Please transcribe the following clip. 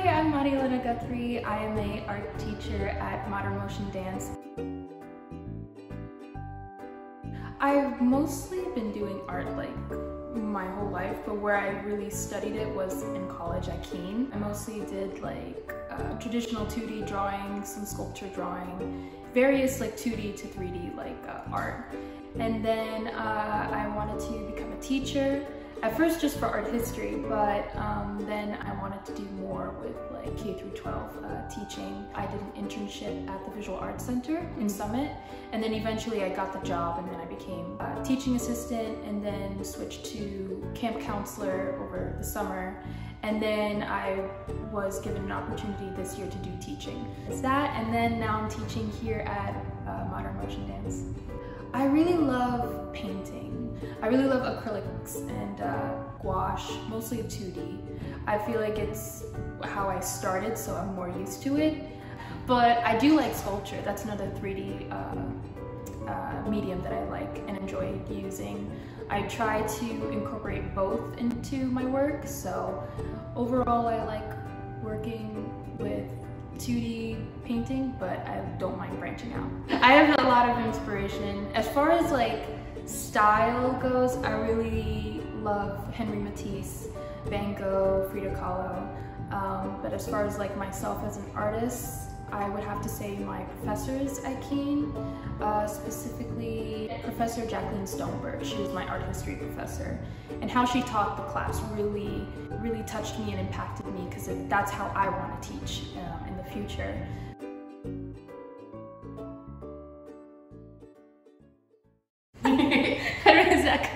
Hi, I'm Marielena Guthrie. I am a art teacher at Modern Motion Dance. I've mostly been doing art like my whole life, but where I really studied it was in college at Kean. I mostly did like uh, traditional 2D drawing, some sculpture drawing, various like 2D to 3D like uh, art. And then uh, I wanted to become a teacher at first just for art history, but um, then I wanted to do more with like K through 12 uh, teaching. I did an internship at the Visual Arts Center in Summit, and then eventually I got the job and then I became a teaching assistant and then switched to camp counselor over the summer. And then I was given an opportunity this year to do teaching. It's that, and then now I'm teaching here at uh, Modern Motion Dance. I really love painting. I really love acrylics and uh, gouache, mostly 2D. I feel like it's how I started, so I'm more used to it. But I do like sculpture. That's another 3D uh, uh, medium that I like and enjoy using. I try to incorporate both into my work, so overall I like working with 2D painting, but I don't mind branching out. I have a lot of inspiration. As far as like style goes, I really love Henri Matisse, Van Gogh, Frida Kahlo. Um, but as far as like myself as an artist, I would have to say my professors at Kean, uh, specifically Professor Jacqueline Stoneberg. She was my art history professor. And how she taught the class really, really touched me and impacted me because that's how I want to teach um, in the future. olarak.